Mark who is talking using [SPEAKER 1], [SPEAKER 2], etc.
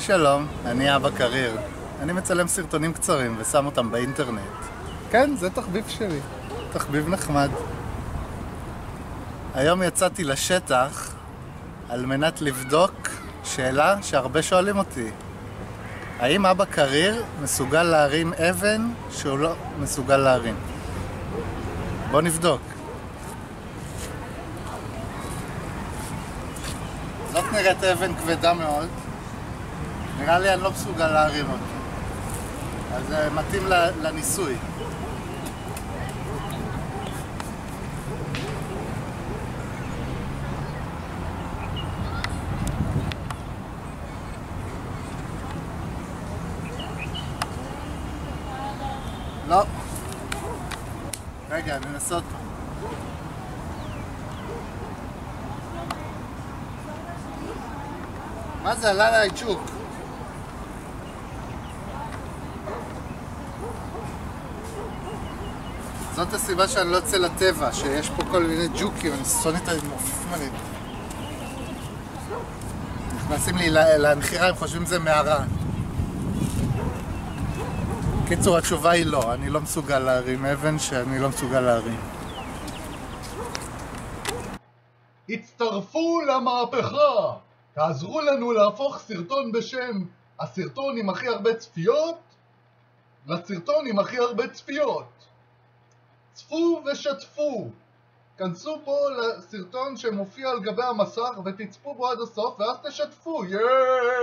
[SPEAKER 1] שלום, אני אבא קריר. אני מצלם סרטונים קצרים ושם אותם באינטרנט. כן, זה תחביב שלי. תחביב נחמד. היום יצאתי לשטח על מנת לבדוק שאלה שהרבה שואלים אותי. האם אבא קריר מסוגל להרים אבן שהוא לא מסוגל להרים? בוא נבדוק. זאת נראית אבן כבדה מאוד. נראה לי אני לא מסוגל להרים אותה. אז זה מתאים לניסוי. לא. רגע, ננסה עוד פעם. מה זה עלה עליי צ'וק? זאת הסיבה שאני לא יוצא לטבע, שיש פה כל מיני ג'וקים, אני שונא את האלה. נכנסים לי לנחירה, הם חושבים שזה מערה. קיצור, התשובה היא לא, אני לא מסוגל להרים אבן שאני לא מסוגל להרים.
[SPEAKER 2] הצטרפו למהפכה! תעזרו לנו להפוך סרטון בשם הסרטון עם הכי הרבה צפיות לסרטון עם הכי הרבה צפיות. צפו ושתפו. כנסו פה לסרטון שמופיע על גבי המסך ותצפו בו עד הסוף ואז תשתפו, יאיי!